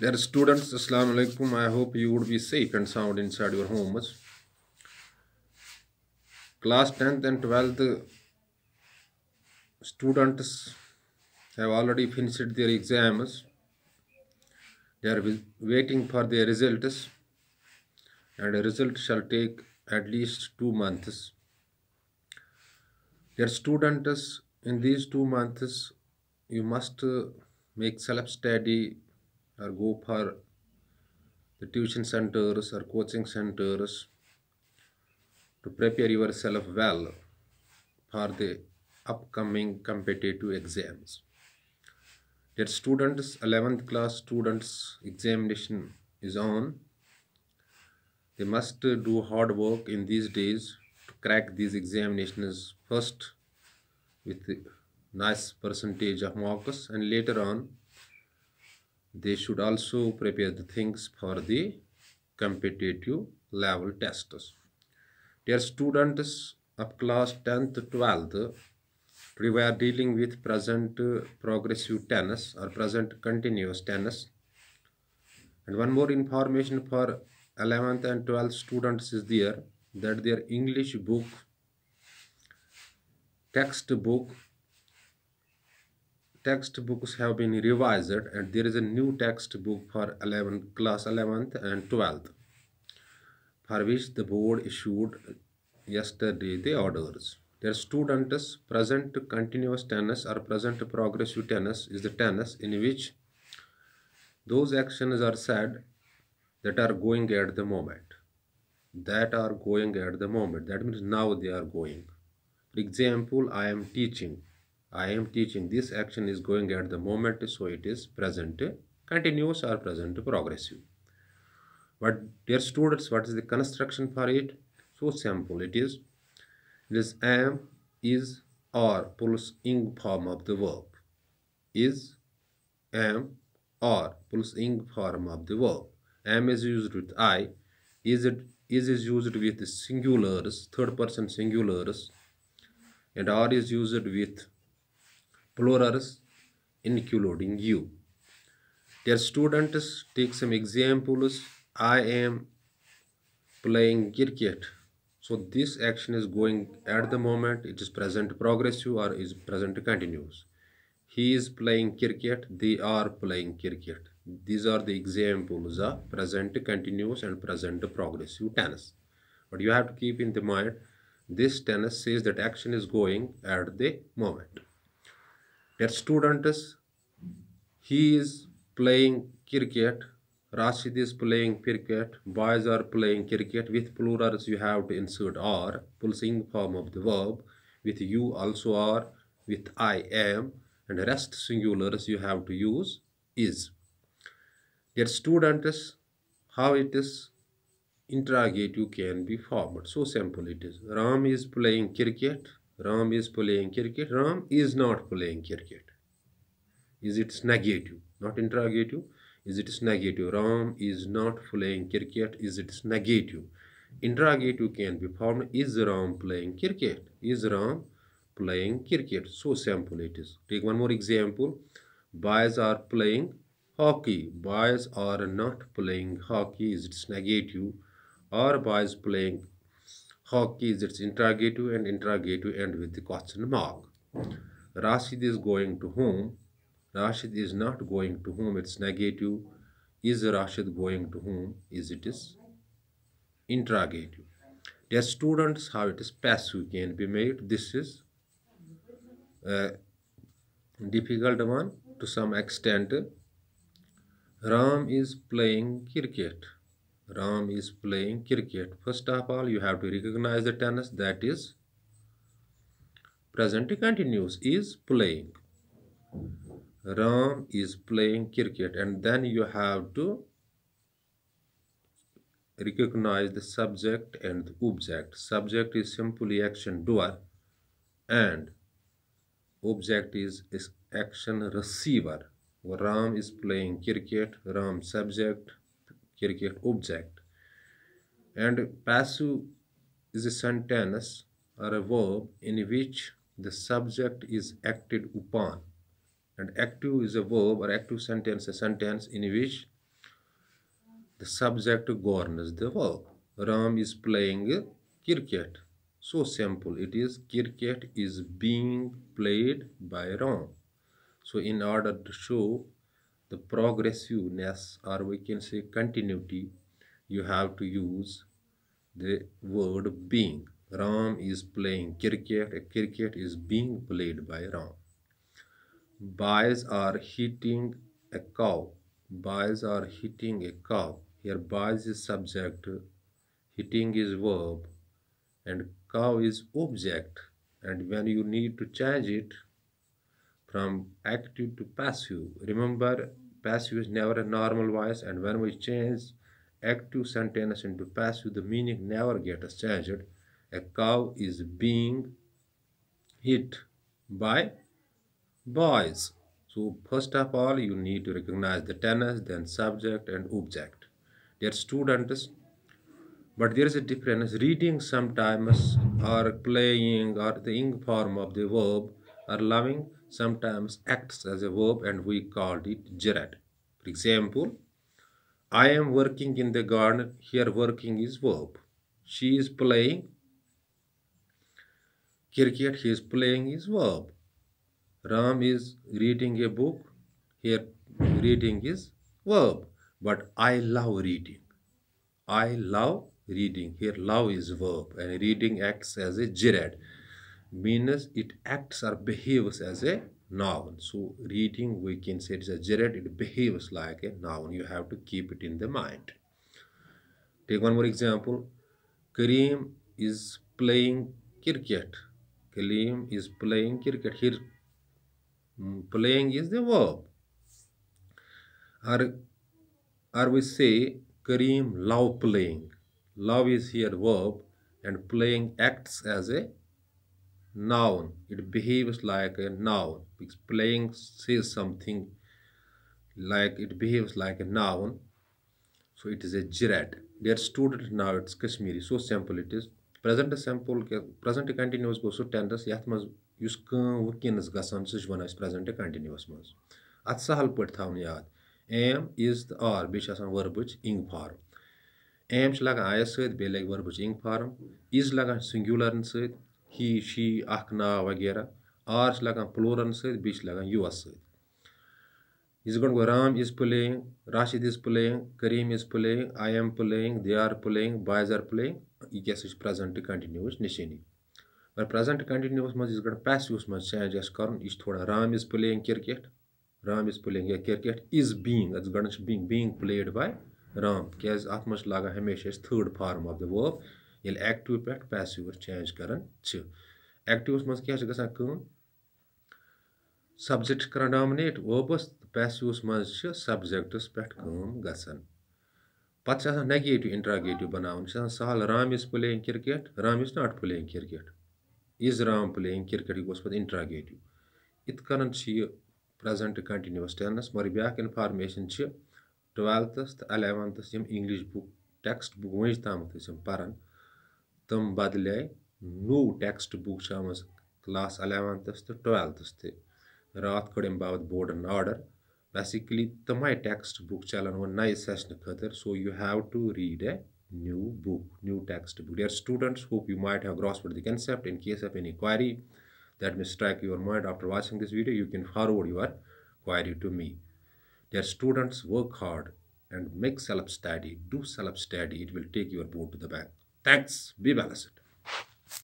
Dear students, Assalamu alaikum. I hope you would be safe and sound inside your homes. Class 10th and 12th students have already finished their exams. They are waiting for their results, and the result shall take at least two months. Dear students, in these two months, you must make self study or go for the tuition centers or coaching centers to prepare yourself well for the upcoming competitive exams. Dear students, 11th class students examination is on. They must do hard work in these days to crack these examinations first with nice percentage of marks and later on they should also prepare the things for the competitive level tests. Dear students of class 10th 12th, today we are dealing with present progressive tense or present continuous tense. And one more information for 11th and 12th students is there that their English book, textbook, textbooks have been revised and there is a new textbook for 11 class 11th and 12th for which the board issued yesterday the orders. Their students present continuous tense or present progressive tense is the tense in which those actions are said that are going at the moment. That are going at the moment. That means now they are going. For example, I am teaching. I am teaching. This action is going at the moment, so it is present continuous or present progressive. But dear students, what is the construction for it? So simple. It is it is am, is, or plus ing form of the verb. Is, am, or plus ing form of the verb. Am is used with I. Is it is is used with singulars, third person singulars, and or is used with plurals, including you. Dear students, take some examples. I am playing cricket. So this action is going at the moment. It is present progressive or is present continuous. He is playing cricket. They are playing cricket. These are the examples of present continuous and present progressive tense. But you have to keep in the mind this tense says that action is going at the moment. Dear students, he is playing cricket. Rashid is playing cricket. Boys are playing cricket. With plurals, you have to insert are, pulsing form of the verb. With you also are. With I am. And rest singulars, you have to use is. Dear students, how it is interrogative can be formed. So simple it is. Ram is playing cricket. Ram is playing cricket. Ram is not playing cricket. Is it negative? Not interrogative. Is it negative? Ram is not playing cricket. Is it negative? Interrogative can be formed. Is Ram playing cricket? Is Ram playing cricket? So simple it is. Take one more example. Boys are playing hockey. Boys are not playing hockey. Is it negative? Or boys playing hockey? Is it interrogative and interrogative end with the question mark. Rashid is going to whom? Rashid is not going to whom. It's negative. Is Rashid going to whom? Is it is interrogative. Dear students, how it is passive can be made. This is a difficult one to some extent. Ram is playing cricket. Ram is playing cricket. First of all, you have to recognize the tense that is present continuous is playing. Ram is playing cricket, and then you have to recognize the subject and the object. Subject is simply action doer, and object is, is action receiver. Ram is playing cricket, Ram subject, cricket object. And passive is a sentence or a verb in which the subject is acted upon. And active is a verb or active sentence, a sentence in which the subject governs the verb. Ram is playing cricket. So simple it is. Cricket is being played by Ram. So in order to show the progressiveness or we can say continuity, you have to use the word being. Ram is playing cricket. A cricket is being played by Ram. Boys are hitting a cow. Boys are hitting a cow. Here boys is subject, hitting is verb and cow is object and when you need to change it from active to passive. Remember passive is never a normal voice and when we change active sentence into passive the meaning never gets changed. A cow is being hit by boys. So first of all you need to recognize the tense then subject and object. Dear students but there is a difference. Reading sometimes or playing or the ing form of the verb or loving sometimes acts as a verb and we called it gerund for example i am working in the garden here working is verb. She is playing cricket he is playing is verb. Ram is reading a book here reading is verb. But i love reading. I love reading. Here love is verb and reading acts as a gerund means it acts or behaves as a noun. So reading we can say it's a gerund it behaves like a noun. You have to keep it in the mind. Take one more example. Kareem is playing cricket. Kareem is playing cricket. Here mm, playing is the verb. Or or we say kareem love playing. Love is here verb and playing acts as a noun. It behaves like a noun because playing says something like it behaves like a noun. So it is a gerund. Dear student now it's Kashmiri. So simple it is. Present simple present continuous goes to tense yath maz yus këm wkinas gasan së wan as present continuous maz. At sahal pët thawn yad. Am is the or bish asan verbich ing form. M लगान आयस सत बे लग वर्बच इंग farm is लगान सिंगुलरन सत ही she अख ना वगैरह आर लगान प्लोरन यूएस सत इज़ गोन गो Ram is playing Rashid is playing Karim is playing I am playing they are playing boys are playing यह क्या प्रेजेंट कंटिन्यूस निशानी पर प्रेजेंट कंटिन्यूस मज गड पैसिवस मज चेंज आस कर थोड़ा Ram is playing cricket Ram is playing या क्रिकेट इज़ बीइंग इज़ गड being being played by Ram क्या अत मज लागान हमेशा third form of the verb ये एक्टिव पे पैसिव चेंज कर एक्टिवस मज क्या गम सब्जेक्ट कर डामिनेट वर्बस पैसिवस मज सब्जेक्टस पे गसान पे negative interrogative बनावन Sahal Ram is playing cricket Ram is not playing cricket is Ram playing cricket यह गोस पे इंट्रागेटिव इत कन प्रेजेंट कंटिन्यूस टेनस मगर ब्या इनफार्मेशन ट्वेल्थस तो अलेवंथस यम इंग्लिश बुक टेक्स्ट बुक वज तम पान तम बदल नो टेक्स्ट बुक क्लास अलेवंथस तो ट्वेल्थस तह रात कड़ बाबत Borden order basically तमाय text book चलान वो नए सेशन खतर so you have to read a new book new textbook dear students hope you might have grasped the concept in case of any query that may strike your mind after watching this video you can forward your query to me their students work hard and make self-study. Do self-study. It will take your board to the bank. Thanks. Be blessed.